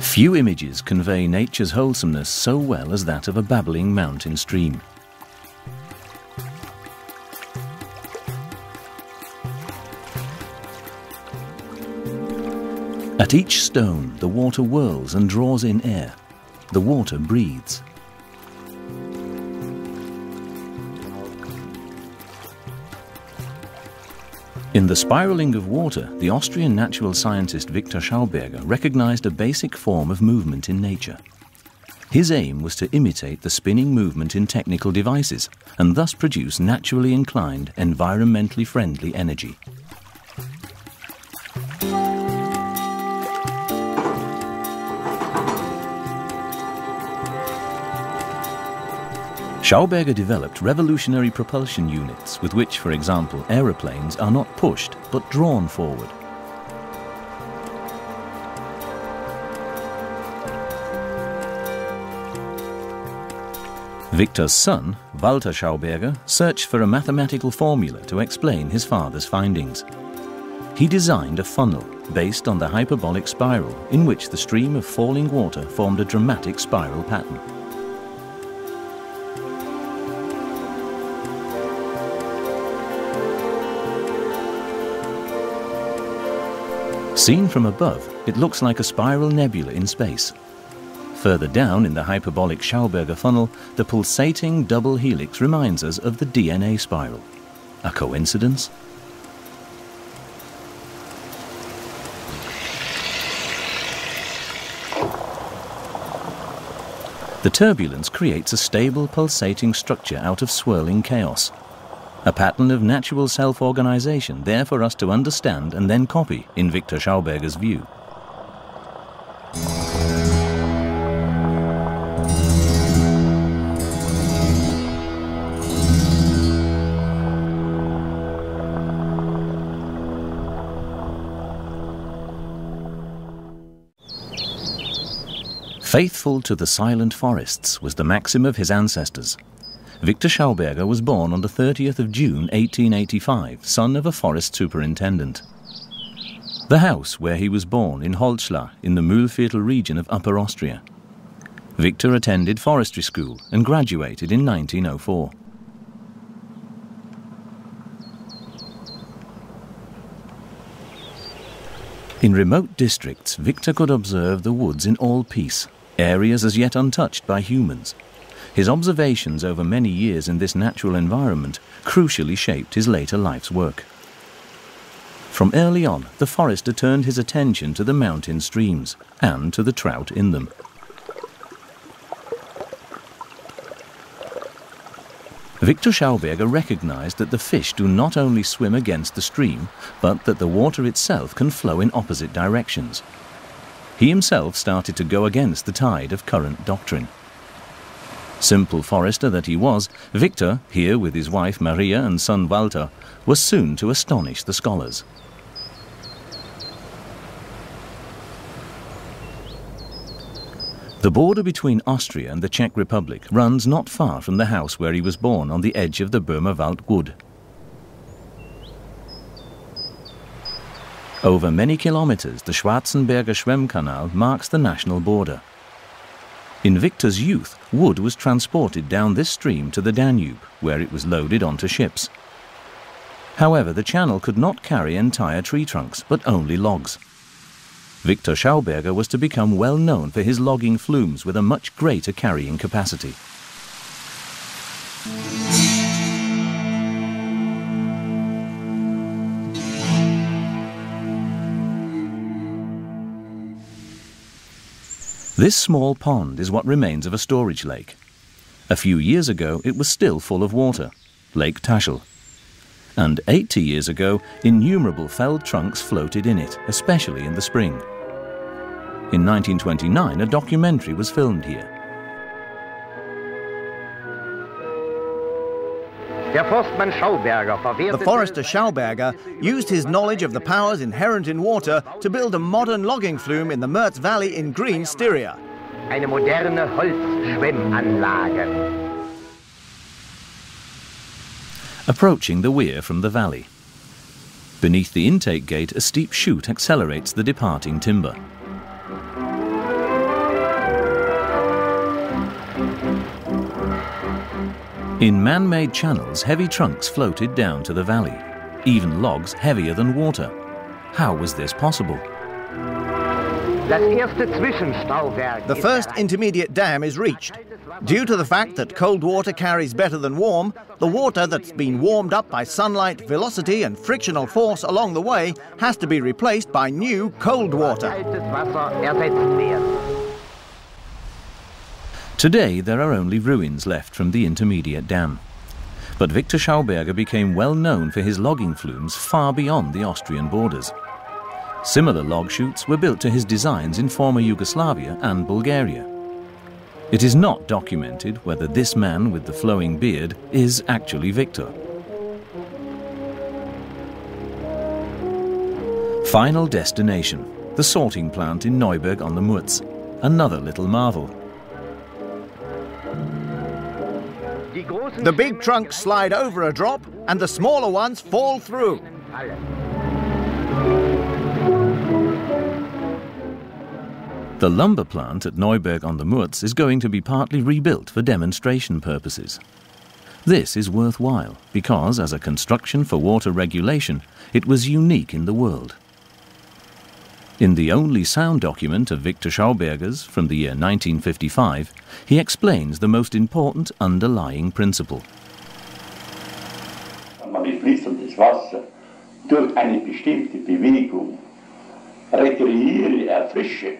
Few images convey nature's wholesomeness so well as that of a babbling mountain stream. At each stone, the water whirls and draws in air. The water breathes. In The Spiraling of Water, the Austrian natural scientist Viktor Schauberger recognized a basic form of movement in nature. His aim was to imitate the spinning movement in technical devices and thus produce naturally inclined, environmentally friendly energy. Schauberger developed revolutionary propulsion units with which, for example, aeroplanes are not pushed but drawn forward. Viktor's son, Walter Schauberger, searched for a mathematical formula to explain his father's findings. He designed a funnel based on the hyperbolic spiral in which the stream of falling water formed a dramatic spiral pattern. Seen from above, it looks like a spiral nebula in space. Further down in the hyperbolic Schauberger funnel, the pulsating double helix reminds us of the DNA spiral. A coincidence? The turbulence creates a stable pulsating structure out of swirling chaos, a pattern of natural self-organization there for us to understand and then copy in Viktor Schauberger's view. Faithful to the silent forests was the maxim of his ancestors, Viktor Schauberger was born on the 30th of June 1885, son of a forest superintendent. The house where he was born in Holzschlag in the Mühlviertel region of Upper Austria. Viktor attended forestry school and graduated in 1904. In remote districts, Viktor could observe the woods in all peace, areas as yet untouched by humans. His observations over many years in this natural environment crucially shaped his later life's work. From early on, the forester turned his attention to the mountain streams and to the trout in them. Viktor Schauberger recognized that the fish do not only swim against the stream, but that the water itself can flow in opposite directions. He himself started to go against the tide of current doctrine. Simple forester that he was, Viktor, here with his wife Maria and son Walter, was soon to astonish the scholars. The border between Austria and the Czech Republic runs not far from the house where he was born on the edge of the Böhmerwald Wood. Over many kilometers, the Schwarzenberger Schwemmkanal marks the national border. In Viktor's youth, wood was transported down this stream to the Danube, where it was loaded onto ships. However, the channel could not carry entire tree trunks, but only logs. Viktor Schauberger was to become well known for his logging flumes with a much greater carrying capacity. This small pond is what remains of a storage lake. A few years ago, it was still full of water, Lake Tashel. And 80 years ago, innumerable felled trunks floated in it, especially in the spring. In 1929, a documentary was filmed here. The forester Schauberger used his knowledge of the powers inherent in water to build a modern logging flume in the Mürz Valley in Green Styria. Approaching the weir from the valley. Beneath the intake gate, a steep chute accelerates the departing timber. In man-made channels, heavy trunks floated down to the valley, even logs heavier than water. How was this possible? The first intermediate dam is reached. Due to the fact that cold water carries better than warm, the water that's been warmed up by sunlight, velocity and frictional force along the way has to be replaced by new cold water. Today there are only ruins left from the intermediate dam. But Viktor Schauberger became well known for his logging flumes far beyond the Austrian borders. Similar log chutes were built to his designs in former Yugoslavia and Bulgaria. It is not documented whether this man with the flowing beard is actually Viktor. Final destination, the sorting plant in Neuberg on the Mürz, another little marvel. The big trunks slide over a drop and the smaller ones fall through. The lumber plant at Neuberg on the Mürz is going to be partly rebuilt for demonstration purposes. This is worthwhile because, as a construction for water regulation, it was unique in the world. In the only sound document of Viktor Schauberger's from the year 1955, he explains the most important underlying principle. Man fließendes Wasser durch eine bestimmte Bewegung rekreiere, erfrische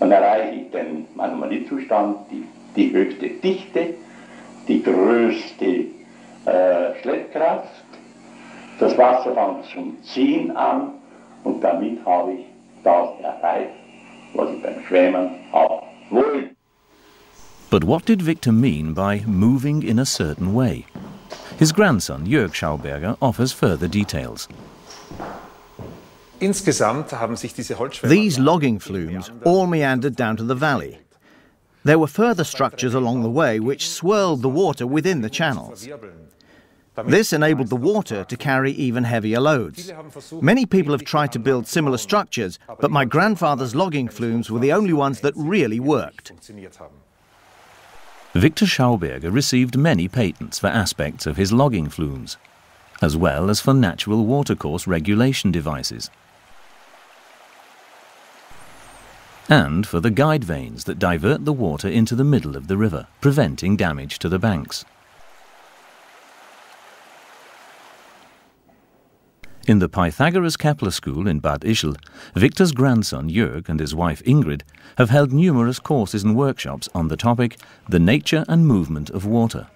dann erreiche ich den Anomaliezustand, die, die höchste Dichte, die größte äh, Schleppkraft. Das Wasser fängt zum Ziehen an und damit habe ich das erreicht, was ich beim Schwimmen haben wollte. But what did Viktor mean by moving in a certain way? His grandson, Jörg Schauberger, offers further details. These logging flumes all meandered down to the valley. There were further structures along the way which swirled the water within the channels. This enabled the water to carry even heavier loads. Many people have tried to build similar structures, but my grandfather's logging flumes were the only ones that really worked. Viktor Schauberger received many patents for aspects of his logging flumes, as well as for natural watercourse regulation devices. and for the guide vanes that divert the water into the middle of the river, preventing damage to the banks. In the Pythagoras Kepler School in Bad Ischl, Viktor's grandson Jörg and his wife Ingrid have held numerous courses and workshops on the topic The Nature and Movement of Water.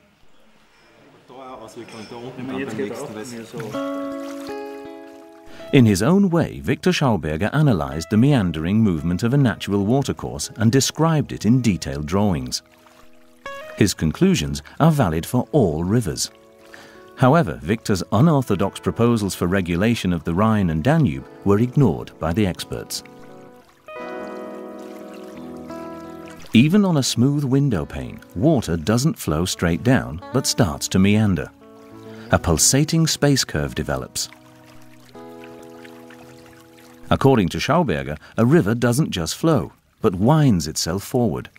In his own way, Viktor Schauberger analyzed the meandering movement of a natural watercourse and described it in detailed drawings. His conclusions are valid for all rivers. However, Viktor's unorthodox proposals for regulation of the Rhine and Danube were ignored by the experts. Even on a smooth window pane, water doesn't flow straight down but starts to meander. A pulsating space curve develops, According to Schauberger, a river doesn't just flow, but winds itself forward.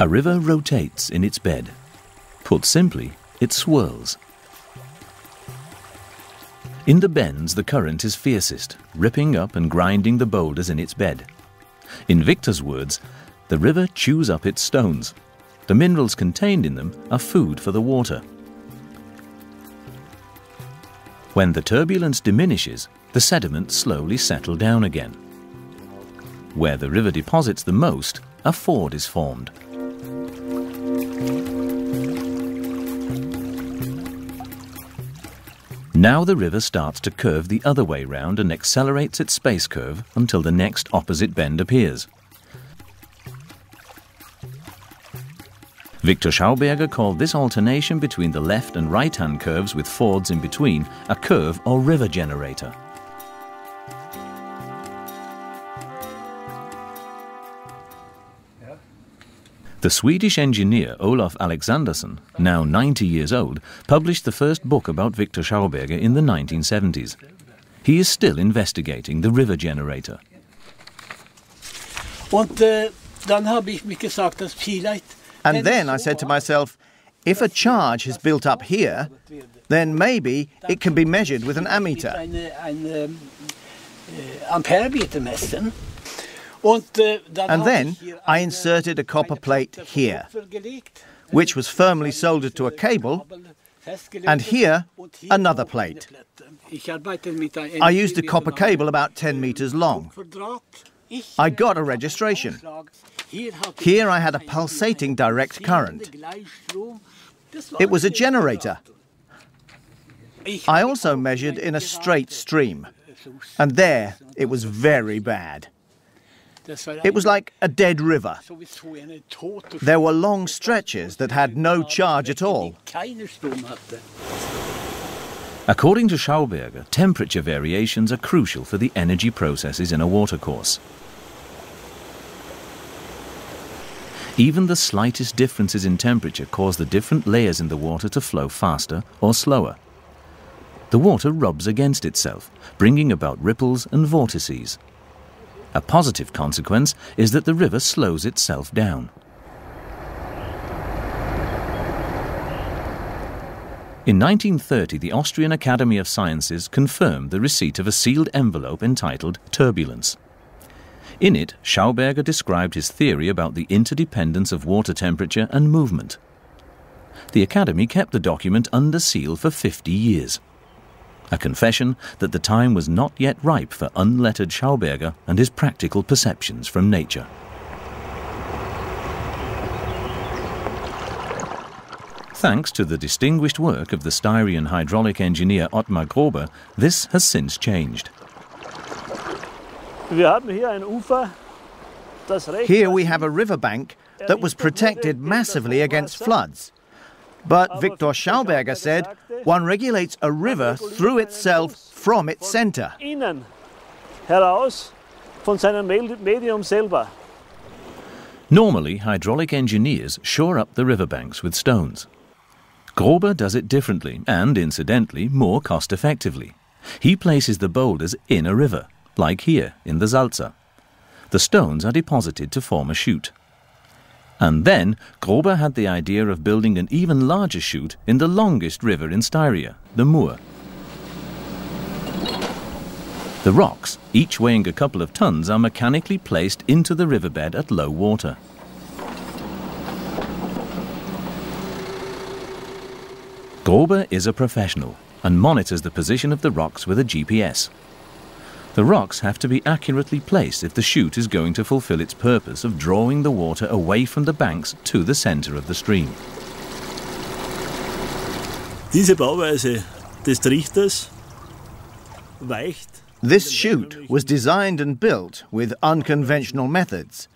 A river rotates in its bed. Put simply, it swirls. In the bends, the current is fiercest, ripping up and grinding the boulders in its bed. In Viktor's words, the river chews up its stones. The minerals contained in them are food for the water. When the turbulence diminishes, the sediments slowly settle down again. Where the river deposits the most, a ford is formed. Now the river starts to curve the other way round and accelerates its space curve until the next opposite bend appears. Viktor Schauberger called this alternation between the left and right-hand curves with fords in between a curve or river generator. The Swedish engineer Olof Alexandersson, now 90 years old, published the first book about Viktor Schauberger in the 1970s. He is still investigating the river generator. And then I said to myself, if a charge is built up here, then maybe it can be measured with an ammeter. And then I inserted a copper plate here, which was firmly soldered to a cable, and here another plate. I used a copper cable about 10 meters long. I got a registration. Here I had a pulsating direct current. It was a generator. I also measured in a straight stream, and there it was very bad. It was like a dead river. There were long stretches that had no charge at all. According to Schauberger, temperature variations are crucial for the energy processes in a watercourse. Even the slightest differences in temperature cause the different layers in the water to flow faster or slower. The water rubs against itself, bringing about ripples and vortices. A positive consequence is that the river slows itself down. In 1930, the Austrian Academy of Sciences confirmed the receipt of a sealed envelope entitled Turbulence. In it, Schauberger described his theory about the interdependence of water temperature and movement. The Academy kept the document under seal for 50 years a confession that the time was not yet ripe for unlettered Schauberger and his practical perceptions from nature. Thanks to the distinguished work of the Styrian hydraulic engineer Ottmar Grober, this has since changed. Here we have a riverbank that was protected massively against floods. But Viktor Schauberger said one regulates a river through itself from its center. Normally, hydraulic engineers shore up the riverbanks with stones. Grober does it differently and, incidentally, more cost effectively. He places the boulders in a river, like here in the Salza. The stones are deposited to form a chute. And then Grober had the idea of building an even larger chute in the longest river in Styria, the Mur. The rocks, each weighing a couple of tons, are mechanically placed into the riverbed at low water. Grober is a professional and monitors the position of the rocks with a GPS. The rocks have to be accurately placed if the chute is going to fulfill its purpose of drawing the water away from the banks to the centre of the stream. Diese Bauweise des Trichters weicht this chute was designed and built with unconventional methods,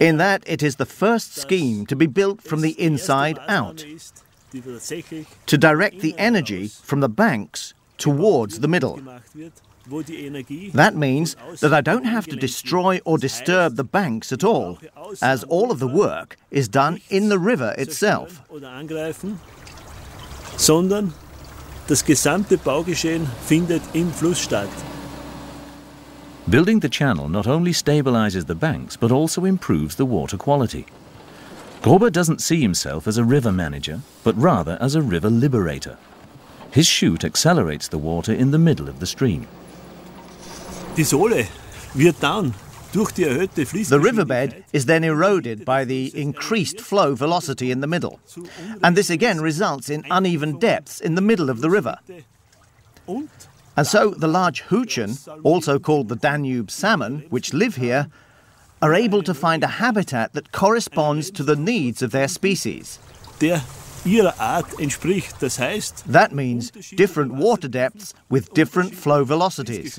in that it is the first scheme to be built from the inside out, to direct the energy from the banks towards the middle. That means that I don't have to destroy or disturb the banks at all, as all of the work is done in the river itself. Sondern das gesamte Baugeschehen findet im Fluss statt. Building the channel not only stabilizes the banks but also improves the water quality. Grober doesn't see himself as a river manager, but rather as a river liberator. His chute accelerates the water in the middle of the stream. Die Sohle wird dann the riverbed is then eroded by the increased flow velocity in the middle, and this again results in uneven depths in the middle of the river. And so the large huchen, also called the Danube salmon, which live here, are able to find a habitat that corresponds to the needs of their species. That means different water depths with different flow velocities.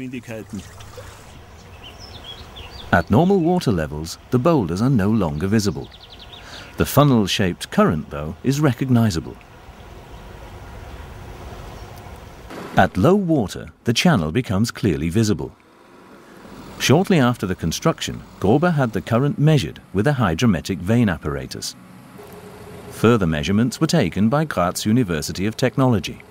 At normal water levels, the boulders are no longer visible. The funnel-shaped current, though, is recognizable. At low water, the channel becomes clearly visible. Shortly after the construction, Grober had the current measured with a hydrometric vane apparatus. Further measurements were taken by Graz University of Technology.